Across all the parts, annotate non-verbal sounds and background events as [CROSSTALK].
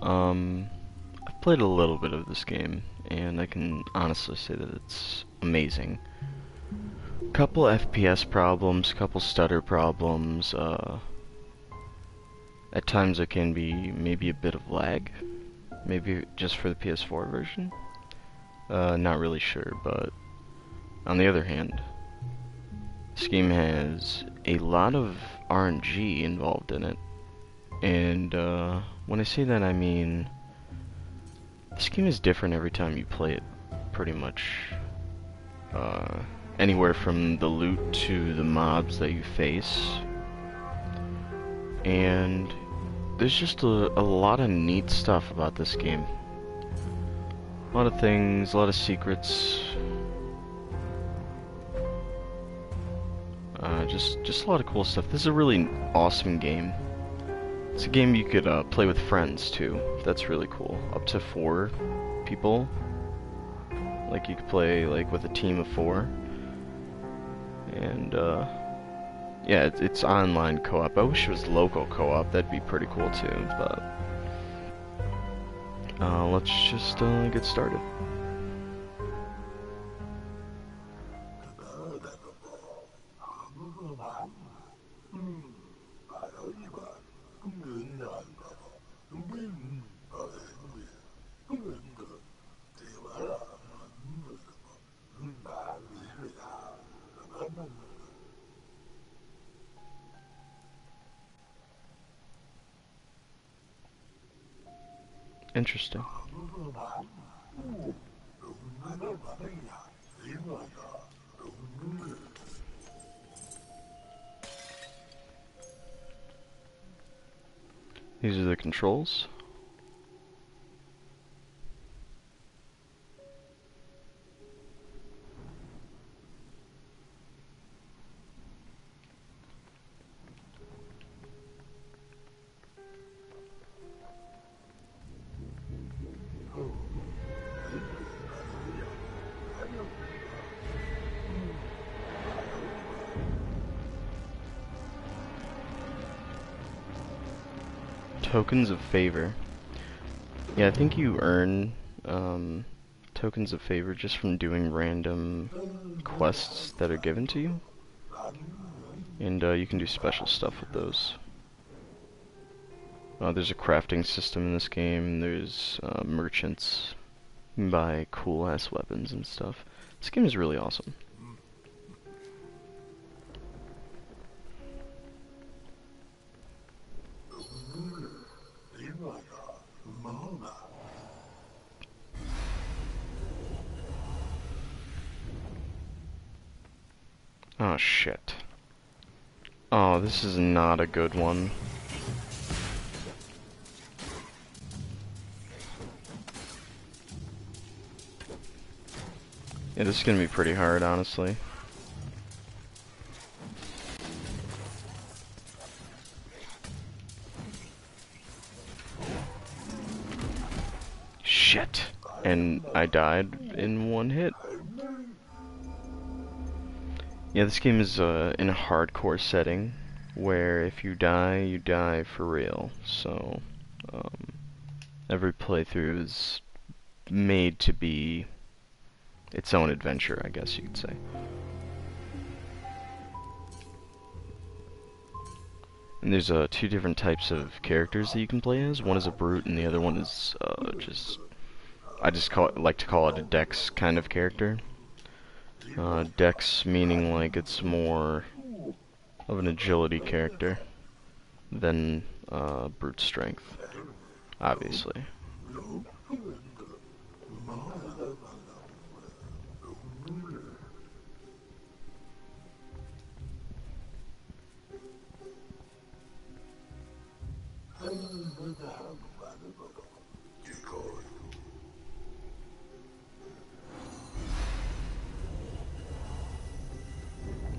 Um, I've played a little bit of this game, and I can honestly say that it's amazing. Couple FPS problems, couple stutter problems, uh, at times it can be maybe a bit of lag, maybe just for the PS4 version. Uh, not really sure, but on the other hand, this game has a lot of RNG involved in it. And uh, when I say that, I mean this game is different every time you play it, pretty much. Uh, anywhere from the loot to the mobs that you face. And there's just a, a lot of neat stuff about this game. A lot of things, a lot of secrets, Uh, just, just a lot of cool stuff. This is a really awesome game. It's a game you could uh, play with friends too. That's really cool. Up to four people. Like you could play like with a team of four. And uh, yeah, it's, online co-op. I wish it was local co-op. That'd be pretty cool too. But uh, let's just uh, get started. Interesting. These are the controls. Tokens of favor. Yeah, I think you earn um, tokens of favor just from doing random quests that are given to you. And uh, you can do special stuff with those. Uh, there's a crafting system in this game, there's uh, merchants. Buy cool ass weapons and stuff. This game is really awesome. This is not a good one. Yeah, this is gonna be pretty hard, honestly. Shit. And I died in one hit. Yeah, this game is uh, in a hardcore setting, where if you die, you die for real. So, um, every playthrough is made to be its own adventure, I guess you could say. And there's uh, two different types of characters that you can play as. One is a brute, and the other one is uh, just I just call it, like to call it a dex kind of character. Uh, dex meaning like it's more of an agility character than uh, brute strength, obviously.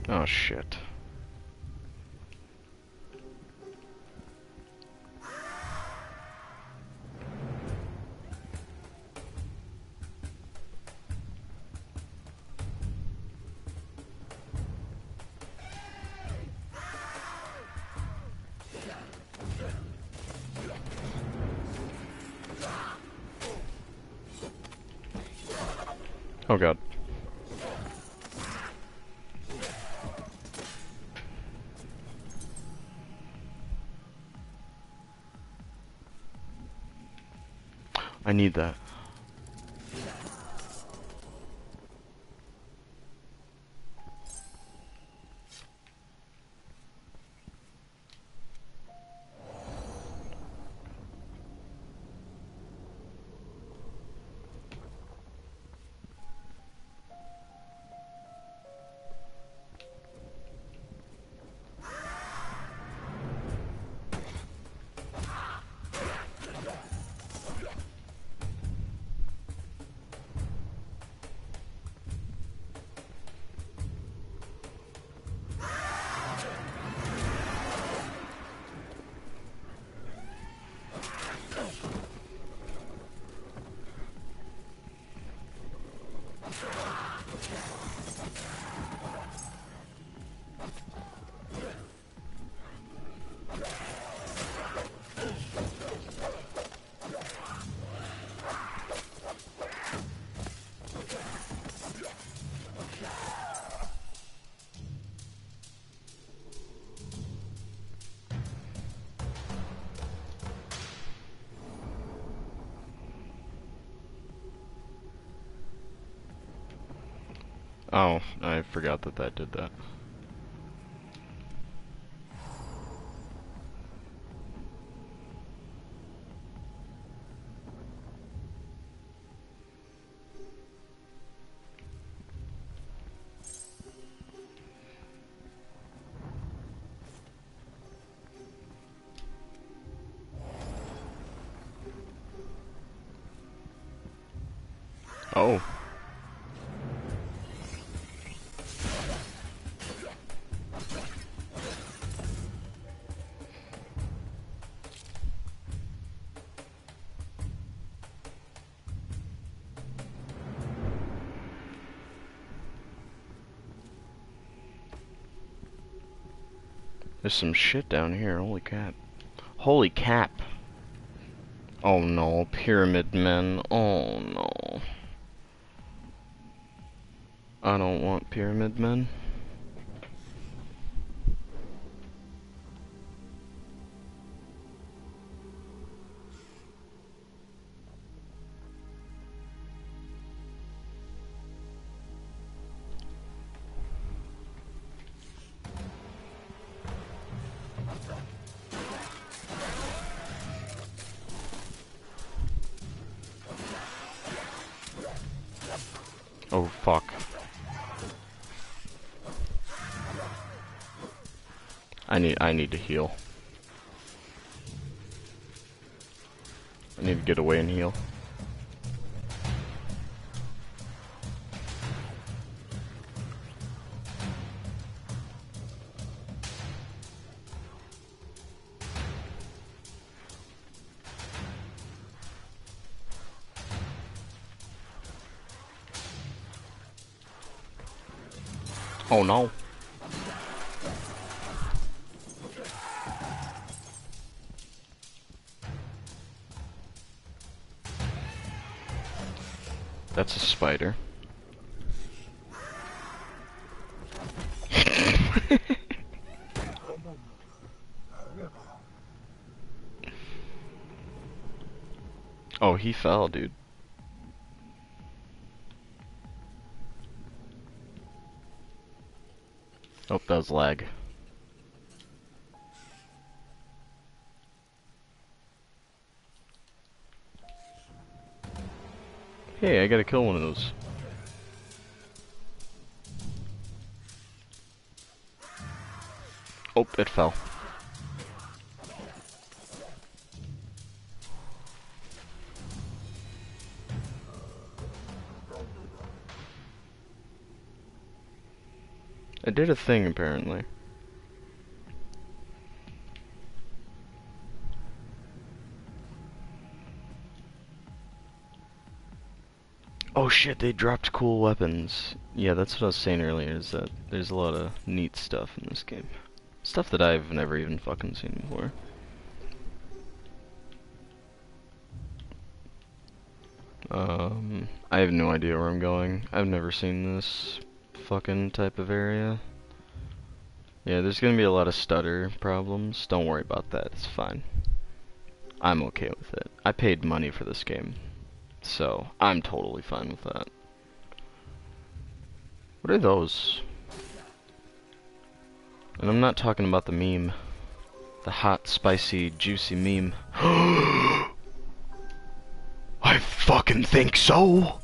Oh shit. That. Oh, I forgot that that did that. There's some shit down here, holy cap. Holy cap! Oh no, Pyramid Men, oh no. I don't want Pyramid Men. Need I need to heal. I need to get away and heal. Oh, he fell, dude. Oh, that was lag. Hey, I gotta kill one of those. Oh, it fell. Did a thing, apparently. Oh shit, they dropped cool weapons. Yeah, that's what I was saying earlier, is that there's a lot of neat stuff in this game. Stuff that I've never even fucking seen before. Um, I have no idea where I'm going. I've never seen this fucking type of area. Yeah, there's gonna be a lot of stutter problems. Don't worry about that, it's fine. I'm okay with it. I paid money for this game. So, I'm totally fine with that. What are those? And I'm not talking about the meme. The hot, spicy, juicy meme. [GASPS] I fucking think so!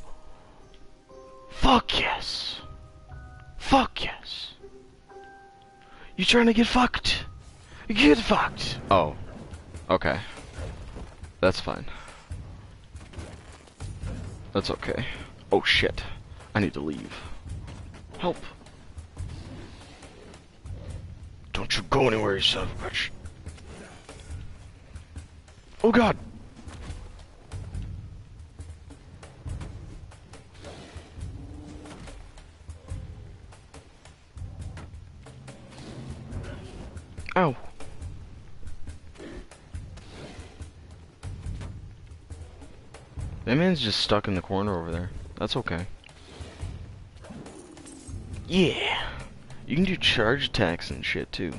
Fuck yes! Fuck yes! You trying to get fucked? Get fucked! Oh. Okay. That's fine. That's okay. Oh shit. I need to leave. Help! Don't you go anywhere, you son of a bitch. Oh god! Man's just stuck in the corner over there. That's okay. Yeah! You can do charge attacks and shit too.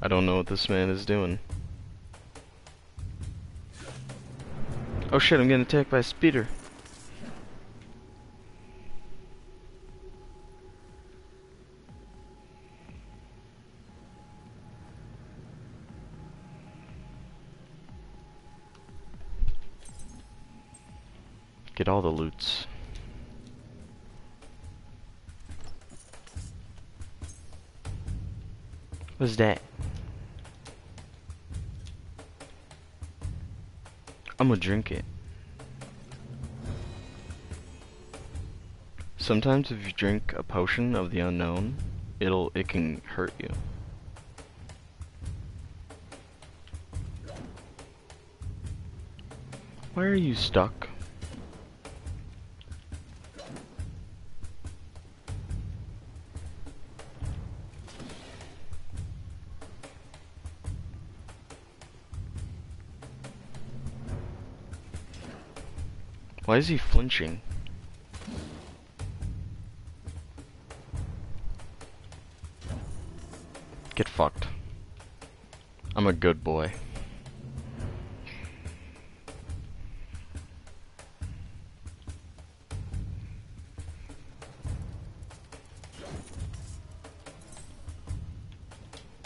I don't know what this man is doing. Oh shit, I'm getting attacked by a speeder. I'm gonna drink it. Sometimes if you drink a potion of the unknown, it'll it can hurt you. Why are you stuck? Why is he flinching? Get fucked. I'm a good boy.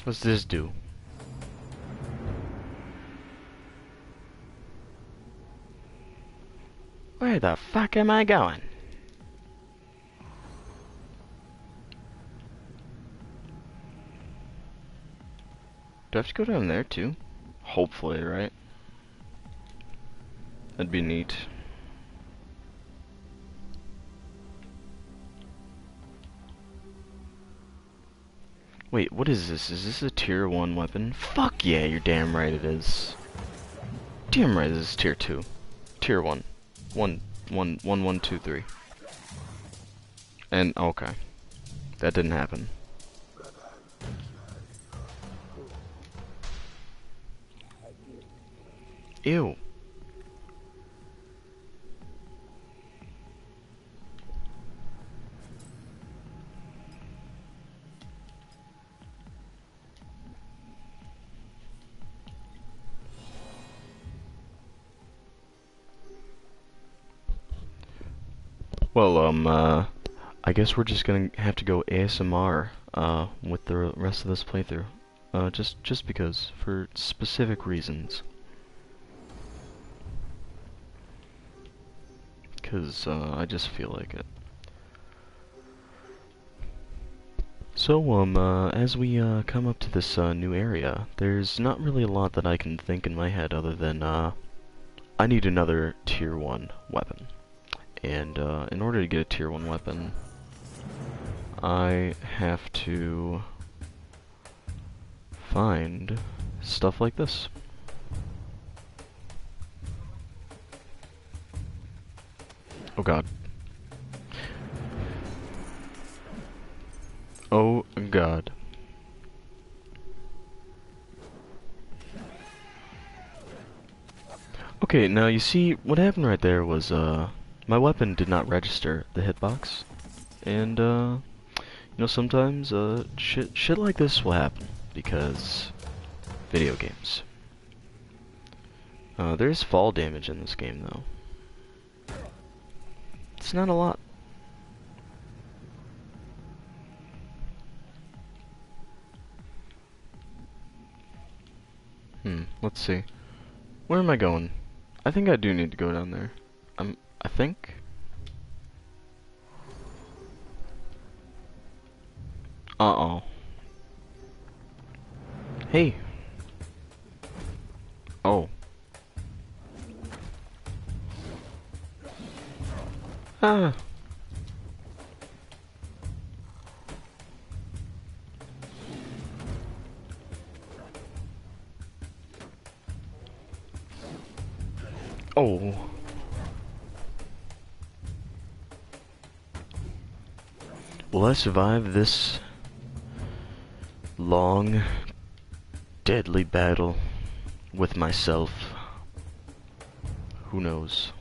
What's this do? The fuck am I going? Do I have to go down there too? Hopefully, right? That'd be neat. Wait, what is this? Is this a tier 1 weapon? Fuck yeah, you're damn right it is. Damn right this is tier 2. Tier 1. One, one, one, one, two, three. And, okay. That didn't happen. Ew. Um, uh, I guess we're just gonna have to go ASMR, uh, with the rest of this playthrough. Uh, just, just because, for specific reasons. Cause, uh, I just feel like it. So, um, uh, as we, uh, come up to this, uh, new area, there's not really a lot that I can think in my head other than, uh, I need another tier 1 weapon. And uh, in order to get a tier 1 weapon, I have to find stuff like this. Oh god. Oh god. Okay, now you see, what happened right there was, uh my weapon did not register the hitbox. And, uh, you know, sometimes, uh, shit, shit like this will happen, because video games. Uh, there's fall damage in this game, though. It's not a lot. Hmm, let's see. Where am I going? I think I do need to go down there. I'm, think? Uh-oh. Hey. Oh. Ah. Oh. Will I survive this long, deadly battle with myself? Who knows?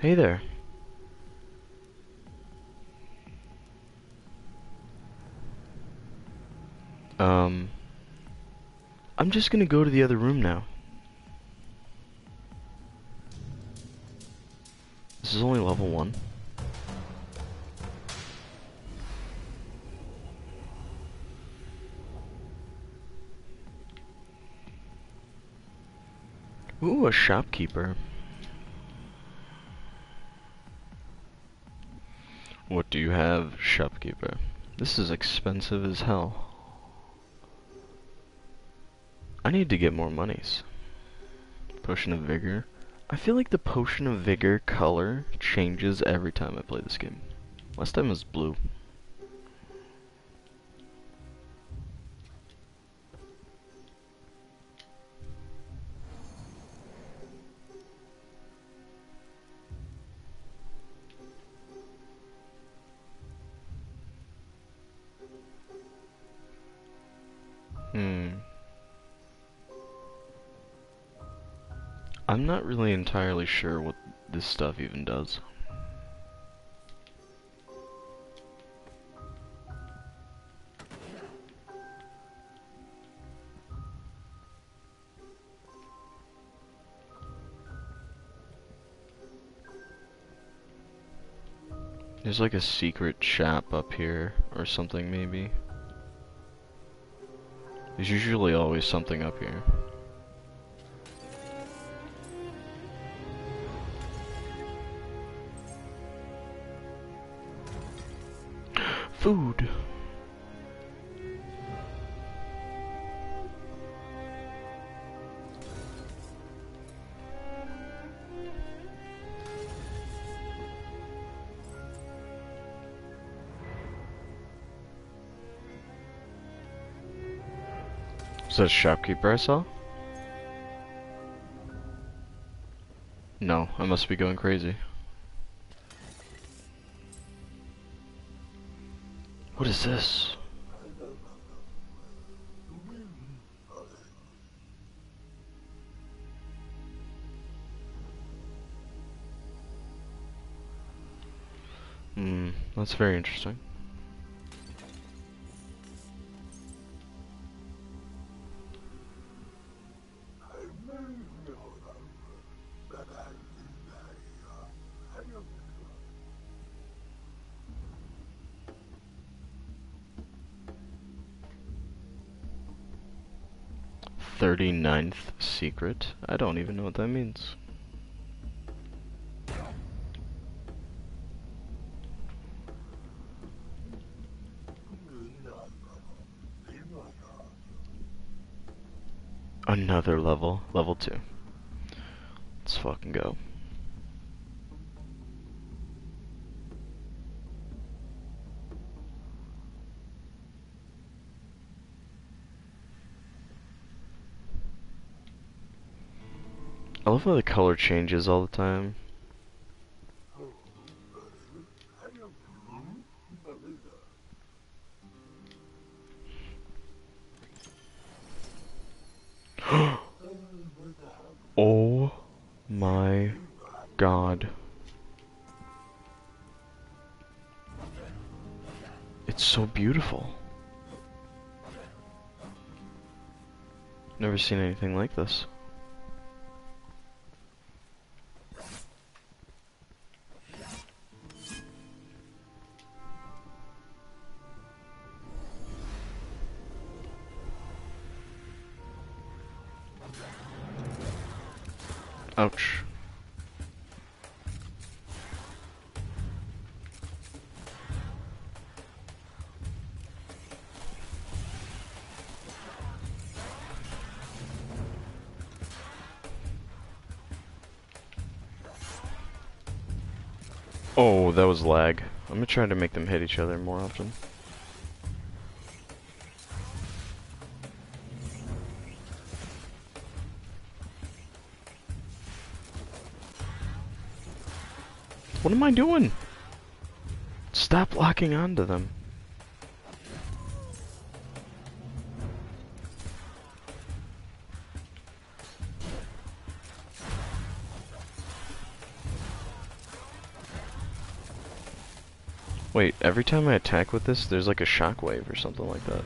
Hey there. Um, I'm just gonna go to the other room now. This is only level one. Ooh, a shopkeeper. What do you have, shopkeeper? This is expensive as hell. I need to get more monies. Potion of Vigor. I feel like the Potion of Vigor color changes every time I play this game. Last time it was blue. Really entirely sure what this stuff even does. There's like a secret shop up here, or something maybe. There's usually always something up here. Shopkeeper I saw? No, I must be going crazy. What is this? Hmm, that's very interesting. Thirty-ninth secret? I don't even know what that means. Another level, level 2. Let's fucking go. I love how the color changes all the time. [GASPS] oh my god. It's so beautiful. Never seen anything like this. Gonna to make them hit each other more often. What am I doing? Stop locking onto them. Wait, every time I attack with this, there's like a shockwave or something like that.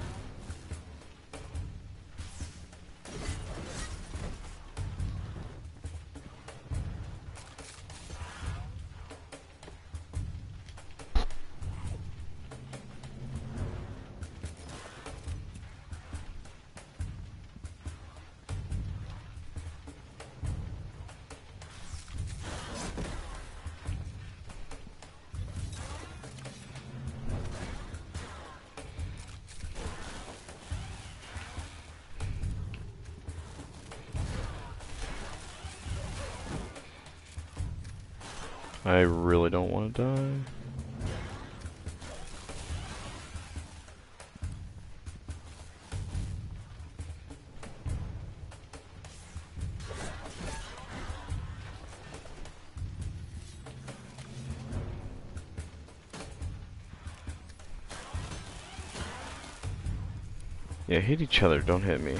Hit each other, don't hit me.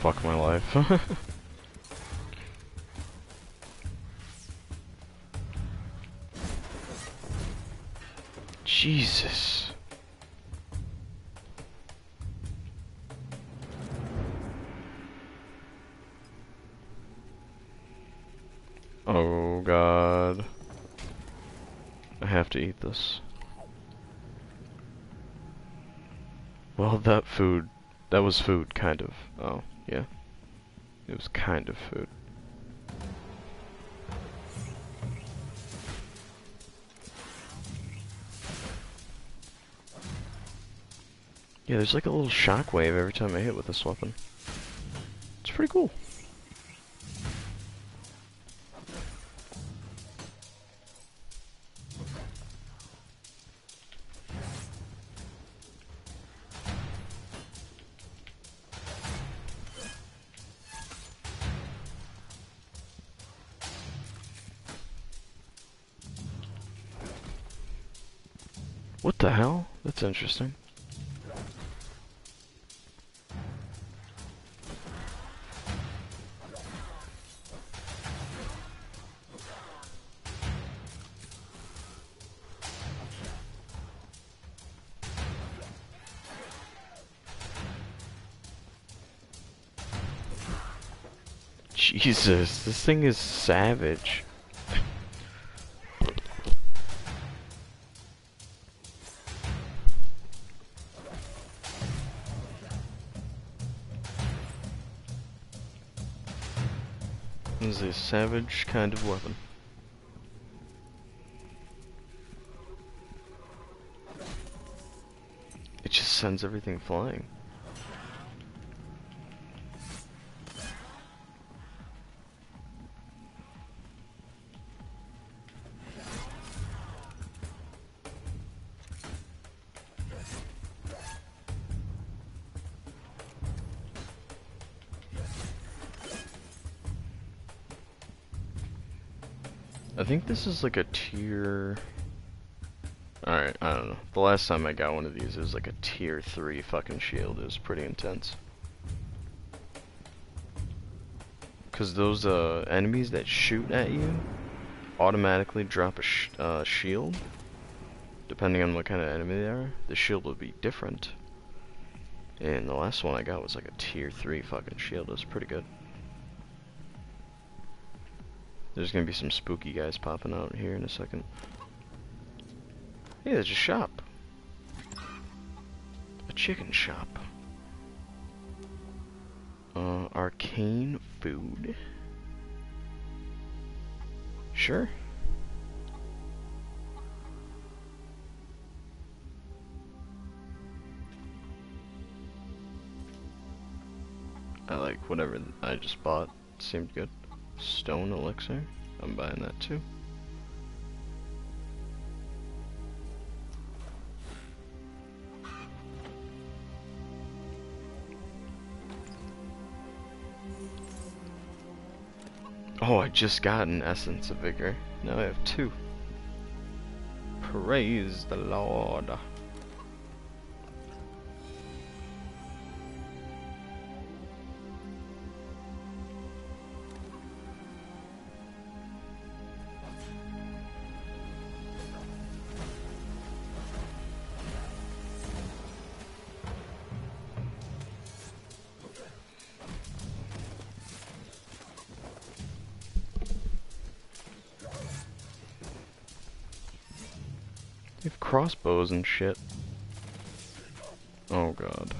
Fuck my life. [LAUGHS] Oh god. I have to eat this. Well, that food, that was food, kind of. Oh, yeah. It was kind of food. Yeah, there's like a little shockwave every time I hit with this weapon. It's pretty cool. That's interesting. Jesus, this thing is savage. Savage kind of weapon. It just sends everything flying. I think this is like a tier... Alright, I don't know. The last time I got one of these, it was like a tier 3 fucking shield. It was pretty intense. Because those uh, enemies that shoot at you automatically drop a sh uh, shield. Depending on what kind of enemy they are, the shield will be different. And the last one I got was like a tier 3 fucking shield. It was pretty good. There's gonna be some spooky guys popping out here in a second. Hey, there's a shop. A chicken shop. Uh, arcane food. Sure. I like whatever I just bought. Seemed good. Stone elixir. I'm buying that too. Oh, I just got an Essence of Vigor. Now I have two. Praise the Lord. They have crossbows and shit. Oh god.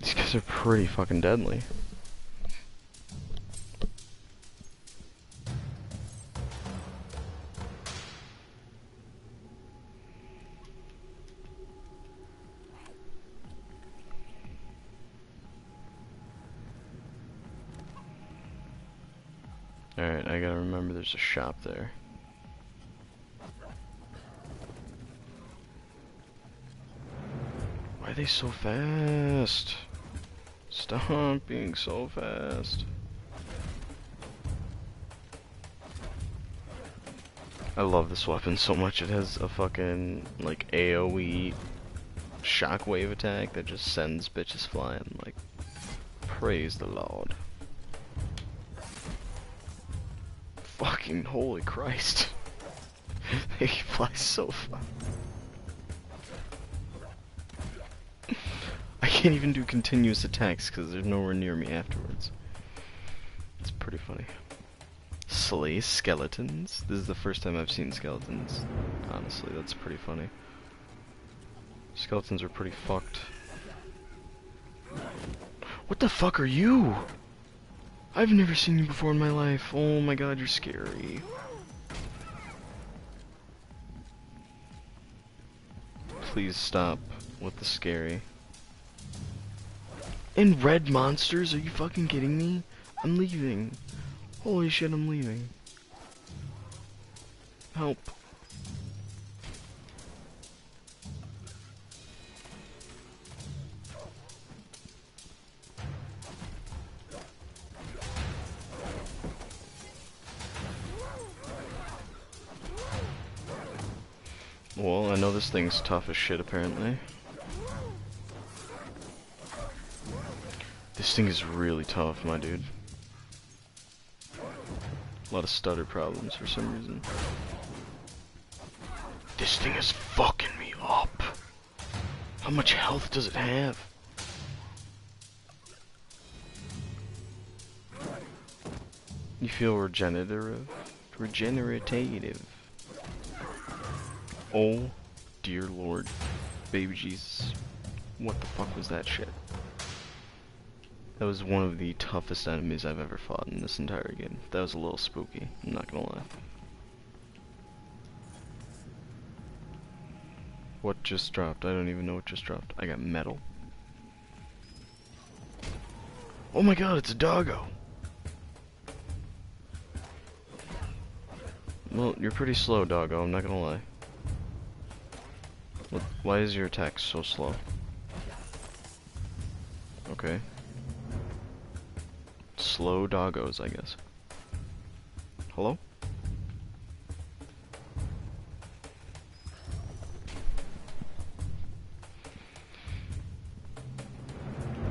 These guys are pretty fucking deadly. There. Why are they so fast? Stop [LAUGHS] being so fast. I love this weapon so much. It has a fucking, like, AoE shockwave attack that just sends bitches flying. Like, praise the Lord. Fucking holy Christ. [LAUGHS] he flies so far. I can't even do continuous attacks because there's nowhere near me afterwards. It's pretty funny. Slay skeletons. This is the first time I've seen skeletons. Honestly, that's pretty funny. Skeletons are pretty fucked. What the fuck are you? I've never seen you before in my life. Oh my god, you're scary. Please stop with the scary. And red monsters? Are you fucking kidding me? I'm leaving. Holy shit, I'm leaving. Help. This thing's tough as shit apparently. This thing is really tough, my dude. A lot of stutter problems for some reason. This thing is fucking me up. How much health does it have? You feel regenerative? Regenerative. Oh, dear lord. Baby Jesus. What the fuck was that shit? That was one of the toughest enemies I've ever fought in this entire game. That was a little spooky, I'm not gonna lie. What just dropped? I don't even know what just dropped. I got metal. Oh my god, it's a doggo! Well, you're pretty slow, doggo, I'm not gonna lie. What, why is your attack so slow? Okay. Slow doggos, I guess. Hello?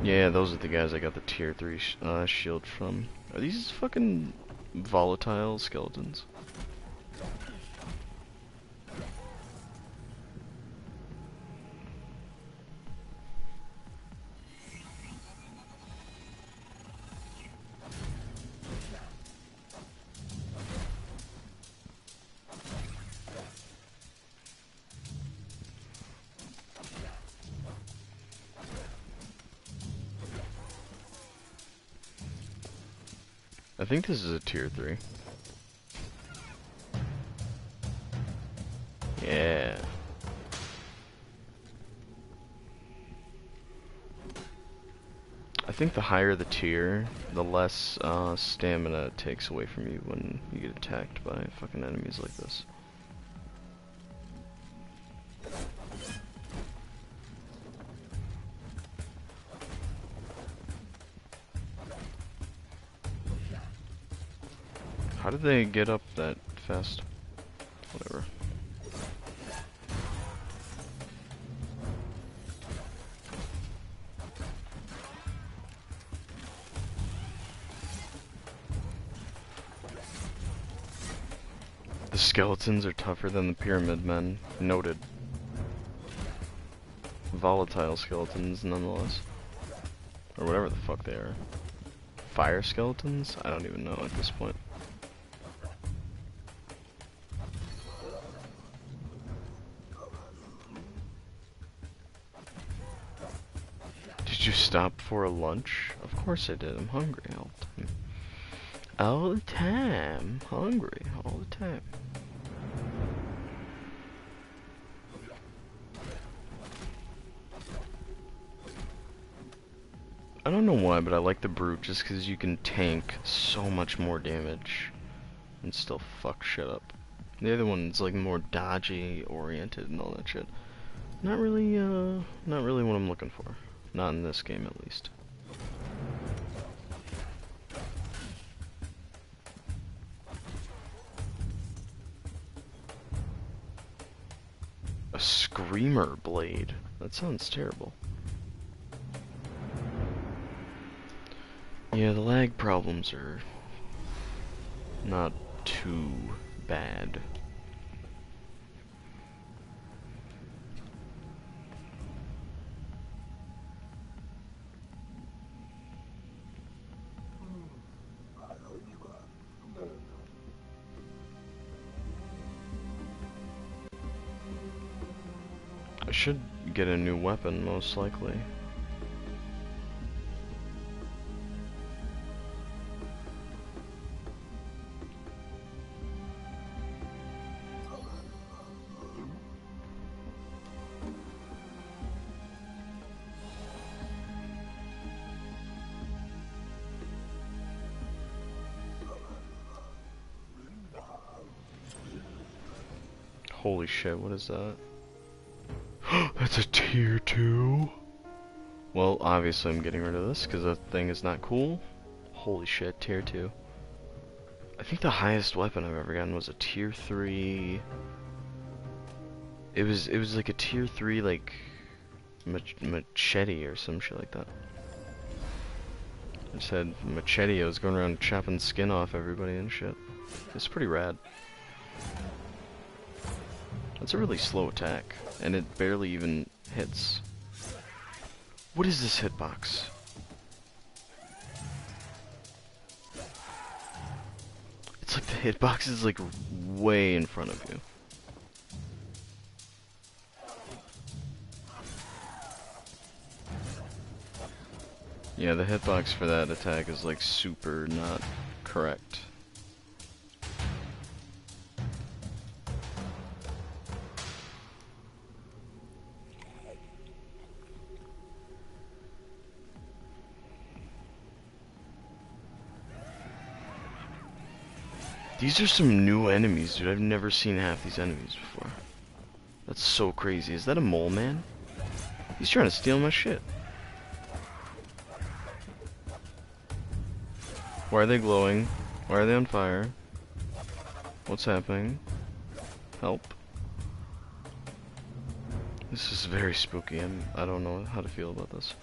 Yeah, those are the guys I got the tier 3 sh uh, shield from. Are these fucking volatile skeletons? Think this is a tier 3. Yeah. I think the higher the tier, the less uh, stamina it takes away from you when you get attacked by fucking enemies like this. Did they get up that fast? Whatever. The skeletons are tougher than the pyramid men. Noted. Volatile skeletons, nonetheless. Or whatever the fuck they are. Fire skeletons? I don't even know at this point. Stop for a lunch? Of course I did. I'm hungry all the time. All the time. Hungry all the time. I don't know why, but I like the Brute just because you can tank so much more damage and still fuck shit up. The other one's like more dodgy oriented and all that shit. Not really, uh, not really what I'm looking for. Not in this game, at least. A Screamer Blade. That sounds terrible. Yeah, the lag problems are not too bad. Should get a new weapon, most likely. Holy shit, what is that? That's a tier 2? Well, obviously I'm getting rid of this because that thing is not cool. Holy shit, tier 2. I think the highest weapon I've ever gotten was a tier 3... It was it was like a tier 3 like mach machete or some shit like that. I just had machete, I was going around chopping skin off everybody and shit. It's pretty rad. That's a really slow attack, and it barely even hits. What is this hitbox? It's like the hitbox is like way in front of you. Yeah, the hitbox for that attack is like super not correct. These are some new enemies, dude. I've never seen half these enemies before. That's so crazy. Is that a mole man? He's trying to steal my shit. Why are they glowing? Why are they on fire? What's happening? Help. This is very spooky. I'm, I don't know how to feel about this.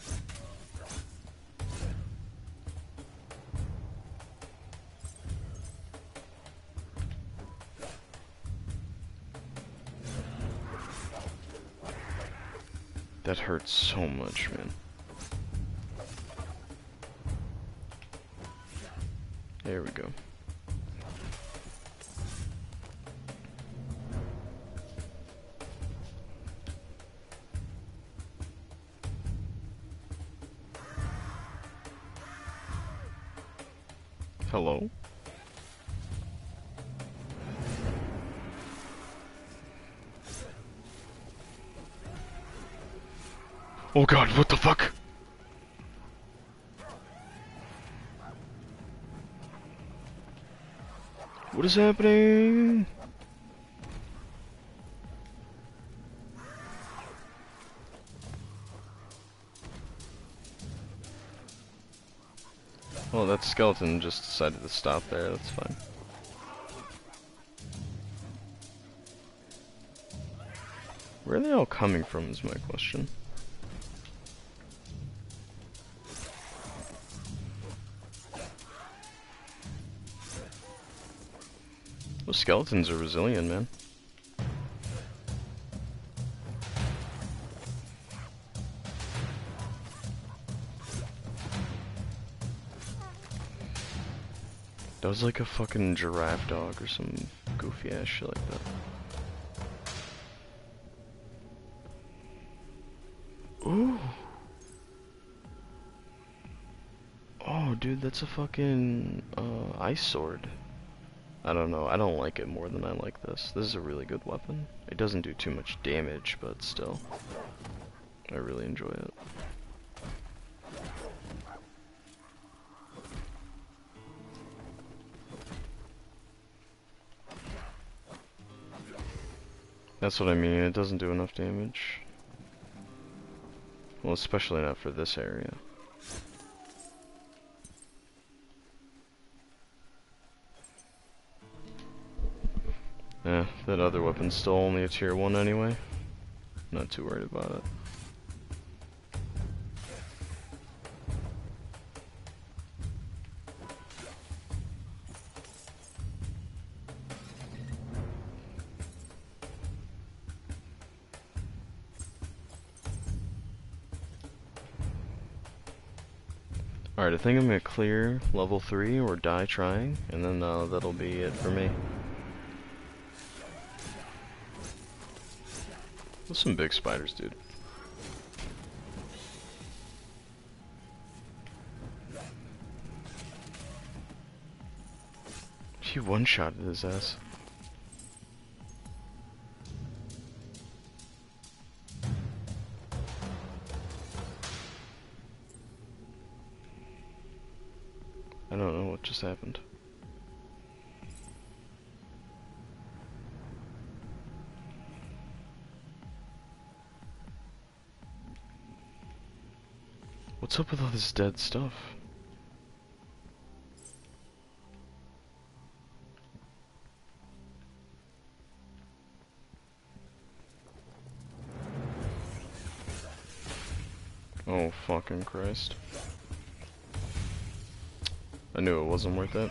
That hurts so much, man. There we go. Hello? Oh god, what the fuck? What is happening? Well, that skeleton just decided to stop there, that's fine. Where are they all coming from is my question. Skeletons are resilient, man. That was like a fucking giraffe dog or some goofy ass shit like that. Ooh. Oh, dude, that's a fucking uh, ice sword. I don't know. I don't like it more than I like this. This is a really good weapon. It doesn't do too much damage, but still. I really enjoy it. That's what I mean, it doesn't do enough damage. Well, especially not for this area. That other weapon's still only a tier 1 anyway. Not too worried about it. Alright, I think I'm gonna clear level 3 or die trying, and then uh, that'll be it for me. There's some big spiders, dude. He one-shotted his ass. I don't know what just happened. What's up with all this dead stuff? Oh fucking Christ. I knew it wasn't worth it.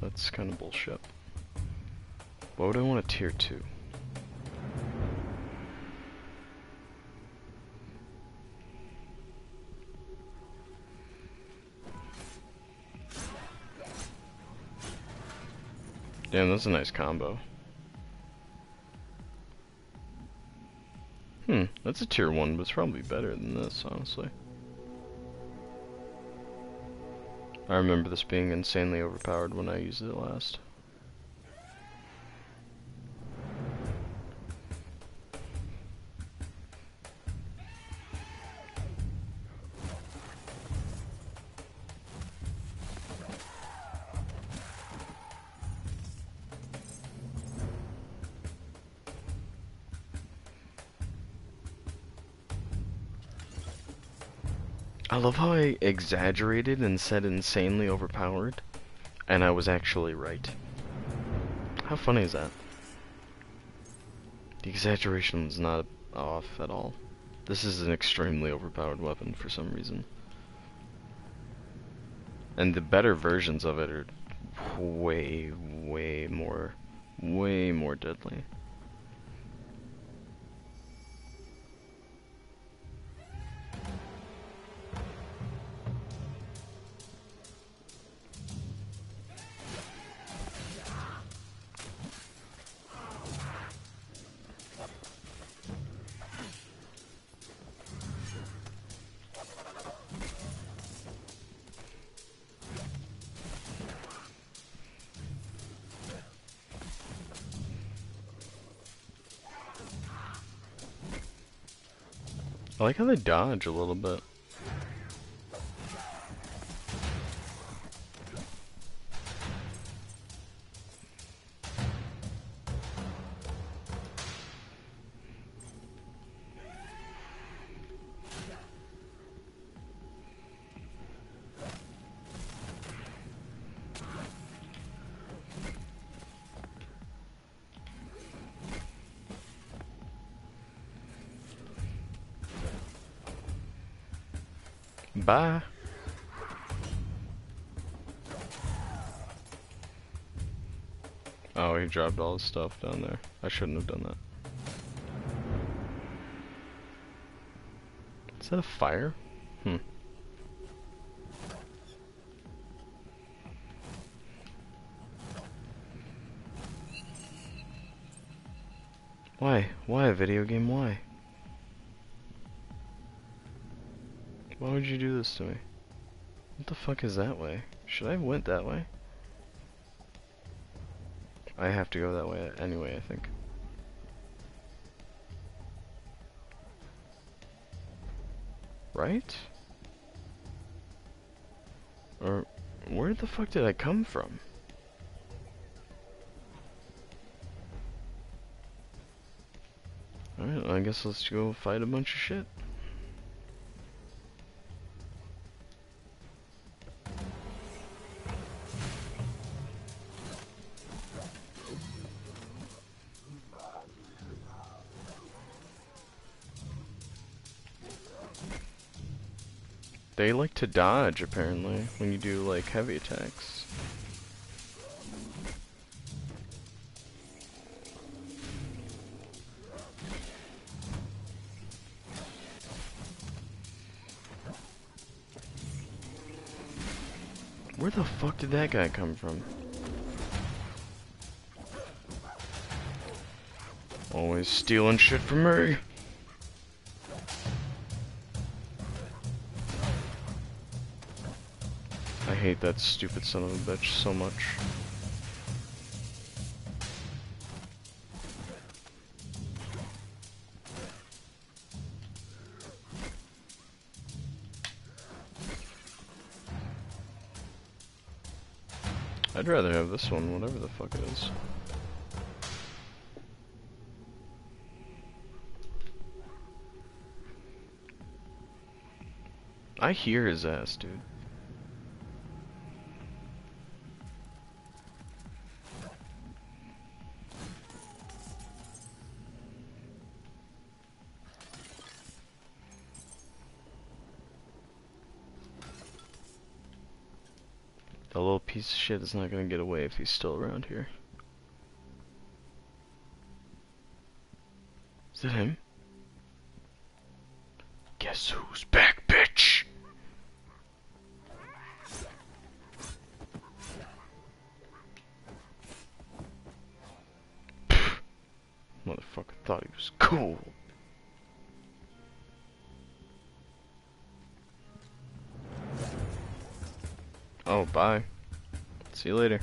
That's kind of bullshit. Why would I want a tier 2? Damn, that's a nice combo. Hmm, that's a tier 1, but it's probably better than this, honestly. I remember this being insanely overpowered when I used it last. Love how I exaggerated and said insanely overpowered, and I was actually right. How funny is that? The exaggeration is not off at all. This is an extremely overpowered weapon for some reason. And the better versions of it are way, way more, way more deadly. Like how they dodge a little bit. Dropped all his stuff down there. I shouldn't have done that. Is that a fire? Hmm. Why? Why a video game? Why? Why would you do this to me? What the fuck is that way? Should I have went that way? I have to go that way anyway, I think. Right? Or, where the fuck did I come from? Alright, I guess let's go fight a bunch of shit. Like to dodge, apparently, when you do, like, heavy attacks. Where the fuck did that guy come from? Always stealing shit from me. Hate that stupid son of a bitch so much. I'd rather have this one, whatever the fuck it is. I hear his ass, dude. piece of shit is not gonna get away if he's still around here. Is that him? Guess who's back, bitch? Motherfucker thought he was cool. Oh, bye. See you later.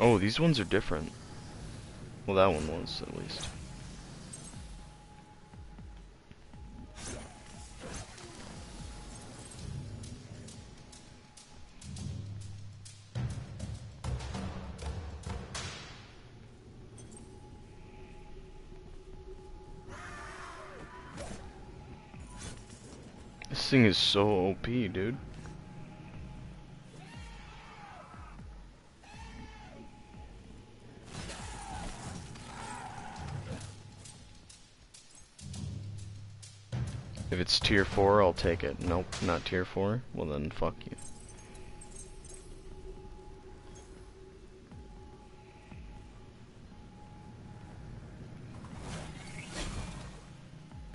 Oh, these ones are different. Well, that one was, at least. Thing is so OP, dude. If it's tier 4, I'll take it. Nope, not tier 4. Well then, fuck you.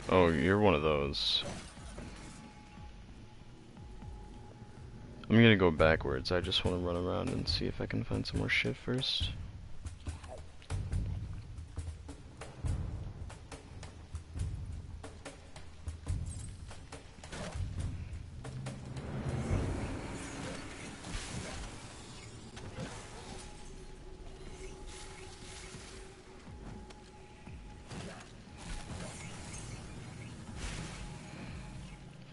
Oh, you're one of those. I'm gonna go backwards. I just want to run around and see if I can find some more shit first.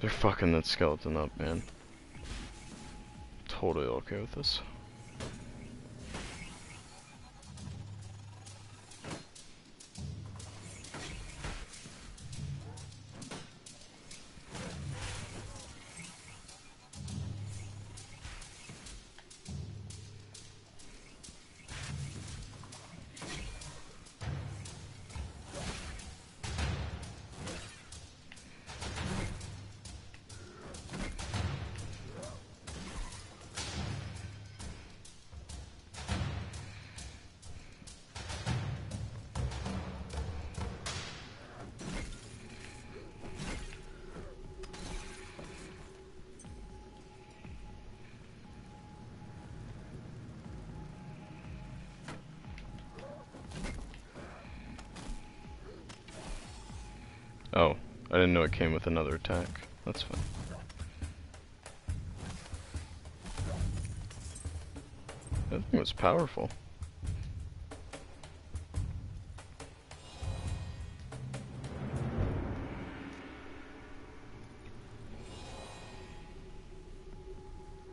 They're fucking that skeleton up, man. Totally okay with this. Came with another attack. That's fine. That thing was powerful.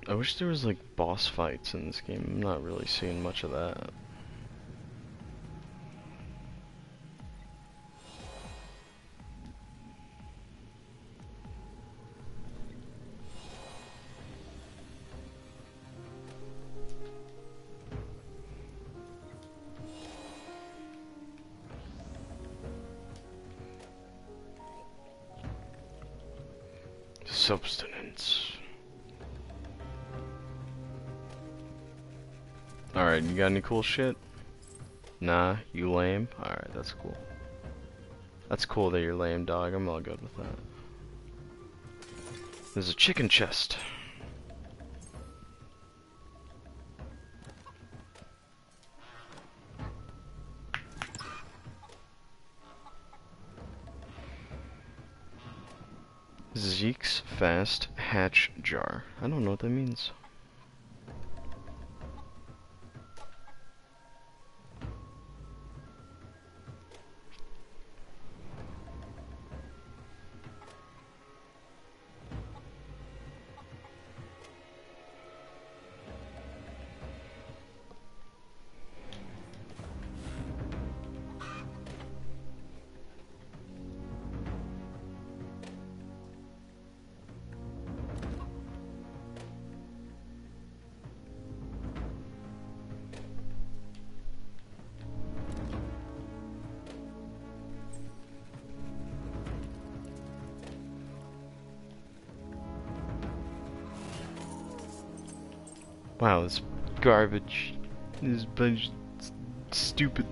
I wish there was like boss fights in this game. I'm not really seeing much of that. Cool shit? Nah, you lame? Alright, that's cool. That's cool that you're lame, dog. I'm all good with that. There's a chicken chest. Zeke's Fast Hatch Jar. I don't know what that means. Wow, this garbage. This bunch stupid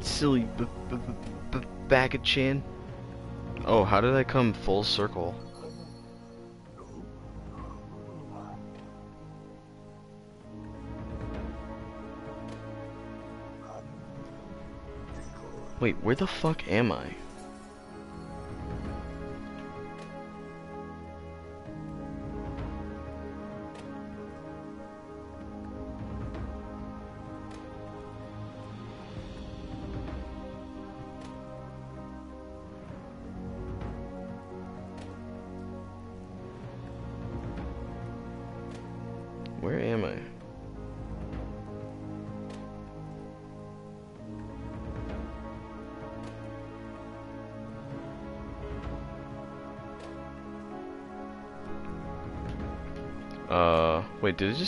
silly b b b bag of chin. Oh, how did I come full circle? Wait, where the fuck am I?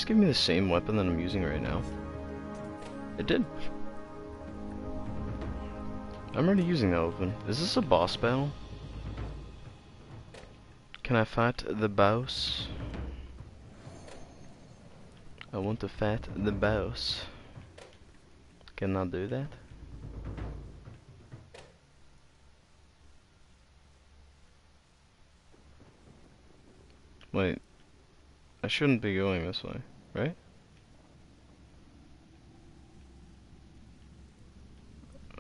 Give me the same weapon that I'm using right now? It did. I'm already using that weapon. Is this a boss battle? Can I fight the boss? I want to fight the boss. Can I do that? Wait. I shouldn't be going this way, right?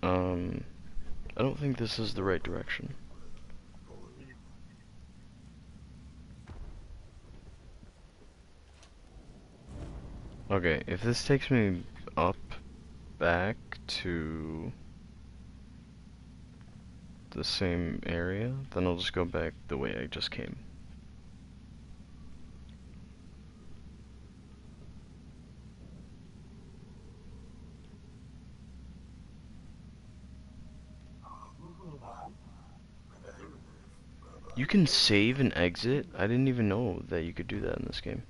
Um, I don't think this is the right direction. Okay, if this takes me up back to the same area, then I'll just go back the way I just came. Can save and exit? I didn't even know that you could do that in this game.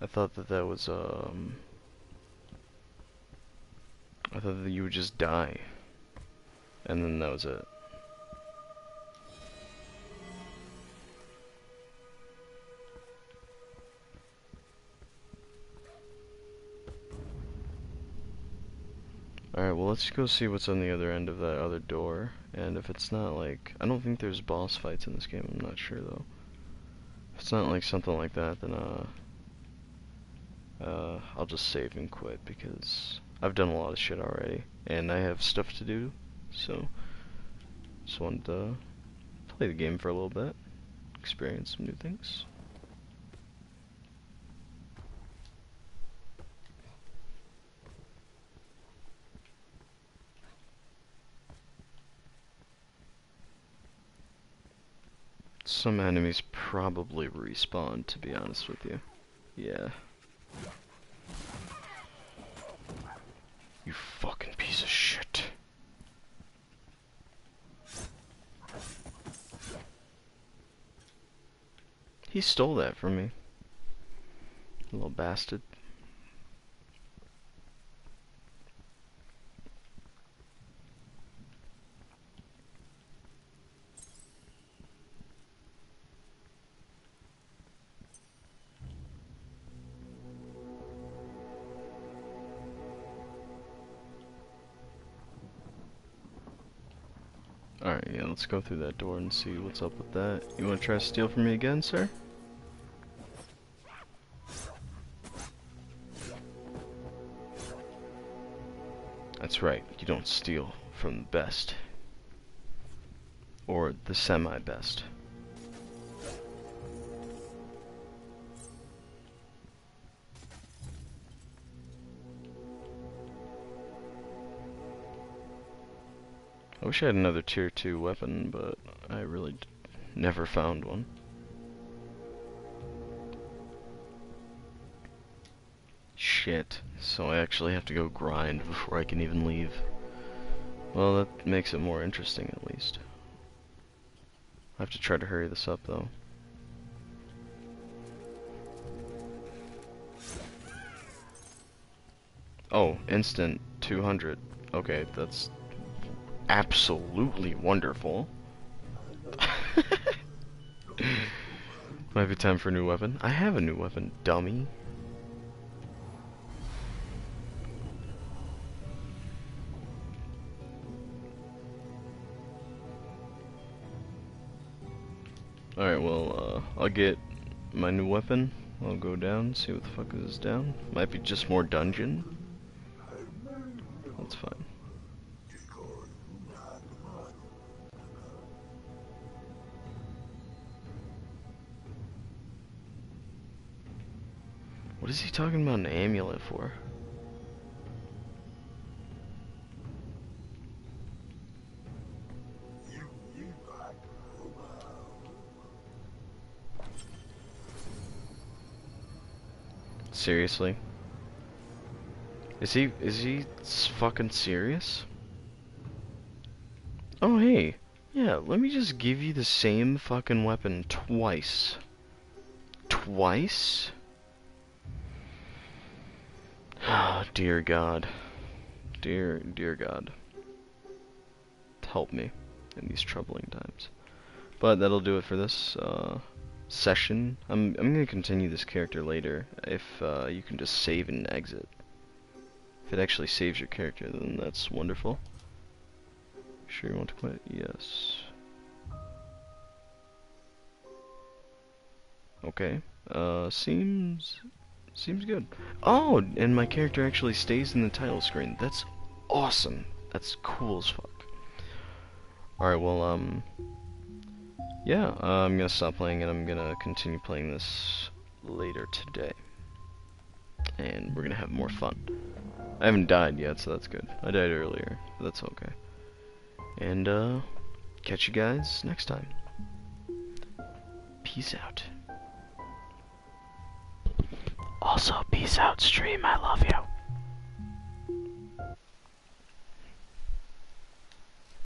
I thought that that was, um... I thought that you would just die. And then that was it. Let's go see what's on the other end of that other door. And if it's not like... I don't think there's boss fights in this game, I'm not sure though. If it's not like something like that, then uh... Uh, I'll just save and quit because I've done a lot of shit already. And I have stuff to do, so... Just wanted to play the game for a little bit. Experience some new things. Some enemies probably respawn, to be honest with you. Yeah. You fucking piece of shit. He stole that from me. Little bastard. Alright, yeah, let's go through that door and see what's up with that. You wanna try to steal from me again, sir? That's right, you don't steal from the best. Or the semi-best. Wish I had another tier 2 weapon, but I really never found one. Shit, so I actually have to go grind before I can even leave. Well, that makes it more interesting at least. I have to try to hurry this up though. Oh, instant 200. Okay, that's absolutely wonderful. [LAUGHS] Might be time for a new weapon. I have a new weapon, dummy. Alright, well, uh, I'll get my new weapon. I'll go down, see what the fuck is down. Might be just more dungeon. Is he talking about an amulet for? Seriously? Is he is he fucking serious? Oh hey, yeah, let me just give you the same fucking weapon twice. Twice? Dear God. Dear, dear God. Help me in these troubling times. But that'll do it for this uh, session. I'm, I'm going to continue this character later if uh, you can just save and exit. If it actually saves your character, then that's wonderful. Sure you want to quit? Yes. Okay. Uh, seems Seems good. Oh, and my character actually stays in the title screen. That's awesome. That's cool as fuck. Alright, well, um... Yeah, uh, I'm gonna stop playing and I'm gonna continue playing this later today. And we're gonna have more fun. I haven't died yet, so that's good. I died earlier, but that's okay. And, uh, catch you guys next time. Peace out. Also, peace out, stream. I love you.